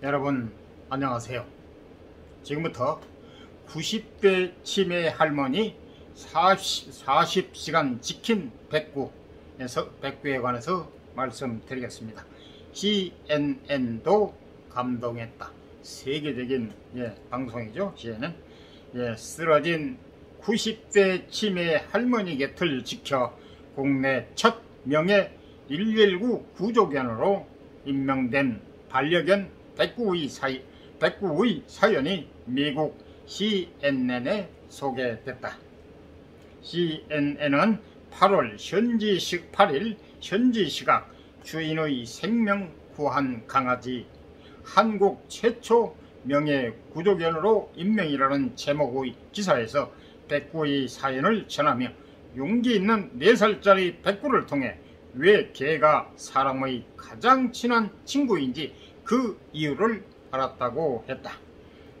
여러분 안녕하세요. 지금부터 90대 치매 할머니 40, 40시간 지킨 백구에서 백구에 관해서 말씀드리겠습니다. CNN도 감동했다. 세계적인 예, 방송이죠. CNN. 예, 쓰러진 90대 치매 할머니 곁을 지켜 국내 첫 명예 119 구조견으로 임명된 반려견 백구의, 사이, 백구의 사연이 미국 CNN에 소개됐다. CNN은 8월 현지 시 8일 현지 시각 주인의 생명 구한 강아지 한국 최초 명예 구조견으로 임명이라는 제목의 기사에서 백구의 사연을 전하며 용기 있는 4살짜리 백구를 통해 왜 개가 사람의 가장 친한 친구인지 그 이유를 알았다고 했다.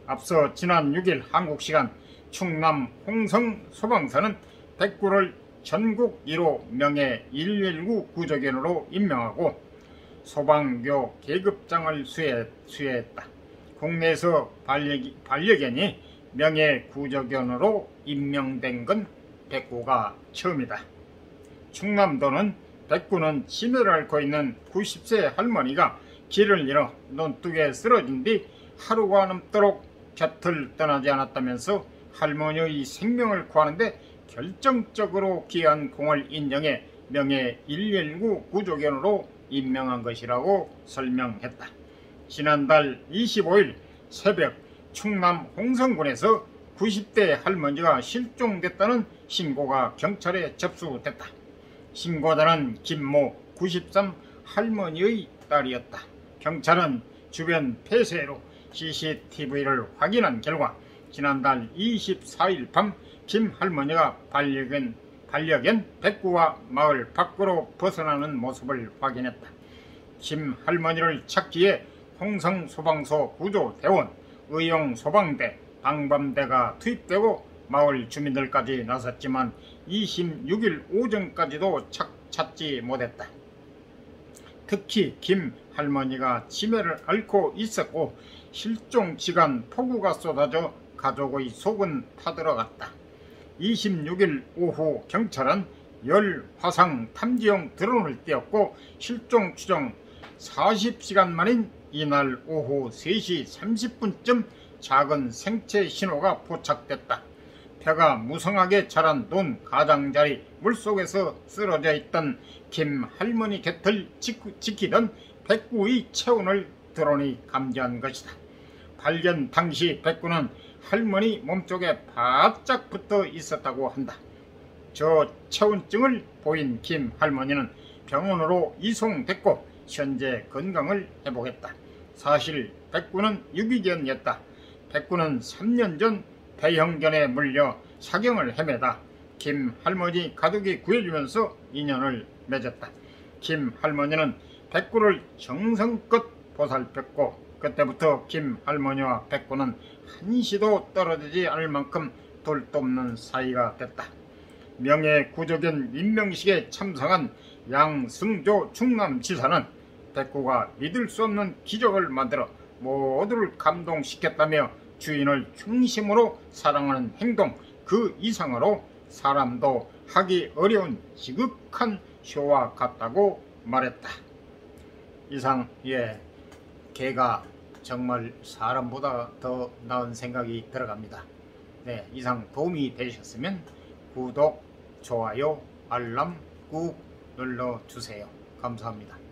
앞서 지난 6일 한국 시간 충남 홍성 소방서는 백구를 전국 1호 명예 119 구조견으로 임명하고 소방교 계급장을 수혜, 수혜했다. 국내에서 반려, 반려견이 명예 구조견으로 임명된 건 백구가 처음이다. 충남도는 백구는 치매를 앓고 있는 90세 할머니가 길을 잃어 논둑에 쓰러진 뒤 하루가 넘도록 곁을 떠나지 않았다면서 할머니의 생명을 구하는데 결정적으로 기여한 공을 인정해 명예 119 구조견으로 임명한 것이라고 설명했다. 지난달 25일 새벽 충남 홍성군에서 90대 할머니가 실종됐다는 신고가 경찰에 접수됐다. 신고자는 김모 93 할머니의 딸이었다. 경찰은 주변 폐쇄로 CCTV를 확인한 결과 지난달 24일 밤 김 할머니가 반려견, 반려견 백구와 마을 밖으로 벗어나는 모습을 확인했다. 김 할머니를 찾기에 홍성소방서 구조대원, 의용소방대, 방범대가 투입되고 마을 주민들까지 나섰지만 26일 오전까지도 찾, 찾지 못했다. 특히 김 할머니가 치매를 앓고 있었고 실종지간 폭우가 쏟아져 가족의 속은 타들어갔다. 26일 오후 경찰은 열 화상 탐지용 드론을 띄웠고 실종 추정 40시간 만인 이날 오후 3시 30분쯤 작은 생체 신호가 포착됐다. 벼가 무성하게 자란 논 가장자리 물속에서 쓰러져 있던 김 할머니 곁을 지키던 백구의 체온을 드론이 감지한 것이다. 발견 당시 백구는 할머니 몸쪽에 바짝 붙어 있었다고 한다. 저 체온증을 보인 김 할머니는 병원으로 이송됐고 현재 건강을 회복했다. 사실 백구는 유기견이었다. 백구는 3년 전 대형견에 물려 사경을 헤매다 김 할머니 가족이 구해주면서 인연을 맺었다. 김 할머니는 백구를 정성껏 보살폈고 그때부터 김 할머니와 백구는 한시도 떨어지지 않을 만큼 돌돔는 사이가 됐다. 명예구조견 임명식에 참석한 양승조 충남지사는 백구가 믿을 수 없는 기적을 만들어 모두를 감동시켰다며 주인을 중심으로 사랑하는 행동 그 이상으로 사람도 하기 어려운 지극한 쇼와 같다고 말했다. 이상 예 개가 정말 사람보다 더 나은 생각이 들어갑니다. 네 이상 도움이 되셨으면 구독, 좋아요, 알람 꾹 눌러주세요. 감사합니다.